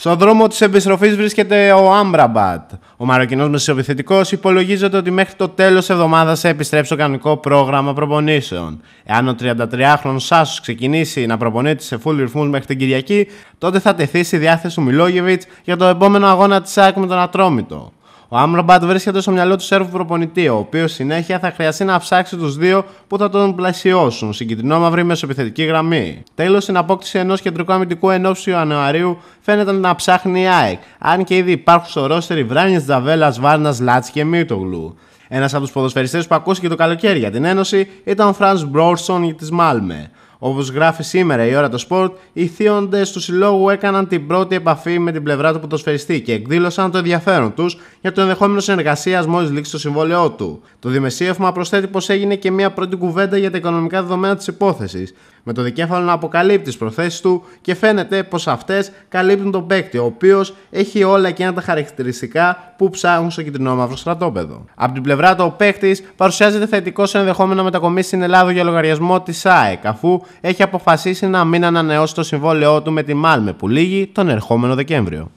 Στον δρόμο της επιστροφής βρίσκεται ο Άμπραμπατ. Ο Μαροκινός μεσοεπιθετικό υπολογίζεται ότι μέχρι το τέλος της εβδομάδας θα επιστρέψει στο κανονικό πρόγραμμα προπονήσεων. Εάν ο 33χρονο Σάσος ξεκινήσει να προπονείται σε full ρυθμούς μέχρι την Κυριακή, τότε θα τεθεί στη διάθεση του Μιλόγεβιτς για το επόμενο αγώνα της ΣΑΚ με τον Ατρόμητο. Ο Άμραμπατ βρίσκεται στο μυαλό του Σέρβου προπονητή, ο οποίος συνέχεια θα χρειαστεί να ψάξει τους δύο που θα τον πλασιώσουν στην κυτρινόμαυρη μεσοπιθετική γραμμή. Τέλος, την απόκτηση ενός κεντρικού αμυντικού ενόψου Ιανουαρίου φαίνεται να ψάχνει η ΑΕΚ, αν και ήδη υπάρχουν στο ρόστερ Βράνιες Τζαβέλας, Βάρνας, Λάτση και Μίτογλου. Ένας από τους ποδοσφαιριστές που ακούστηκε το καλοκαίρι για την Ένωση ήταν ο Φραντς Μπρόρσον της Μάλμε. Όπως γράφει σήμερα η Ώρα των Σπορ, οι ιθύνοντες του συλλόγου έκαναν την πρώτη επαφή με την πλευρά του ποδοσφαιριστή και εκδήλωσαν το ενδιαφέρον τους για το ενδεχόμενο συνεργασίας μόλις λήξει το συμβόλαιό του. Το δημοσίευμα προσθέτει πως έγινε και μια πρώτη κουβέντα για τα οικονομικά δεδομένα της υπόθεσης, με το δικέφαλο να αποκαλύπτει τις προθέσεις του και φαίνεται πως αυτές καλύπτουν τον παίκτη, ο οποίος έχει όλα εκείνα τα χαρακτηριστικά που ψάχνουν στο κιτρινόμαυρο στρατόπεδο. Από την πλευρά του, ο παίκτης παρουσιάζεται θετικός σε ενδεχόμενο μετακόμισης στην Ελλάδα για λογαριασμό της ΑΕΚ, αφού έχει αποφασίσει να μην ανανεώσει το συμβόλαιό του με τη Μάλμε που λήγει τον ερχόμενο Δεκέμβριο.